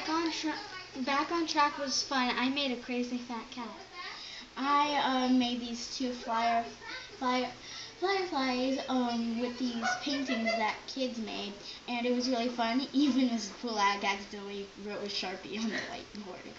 Back on track. Back on track was fun. I made a crazy fat cat. I uh, made these two flyer, flyer, fireflies um, with these paintings that kids made, and it was really fun. Even as Flag accidentally wrote a sharpie on the whiteboard.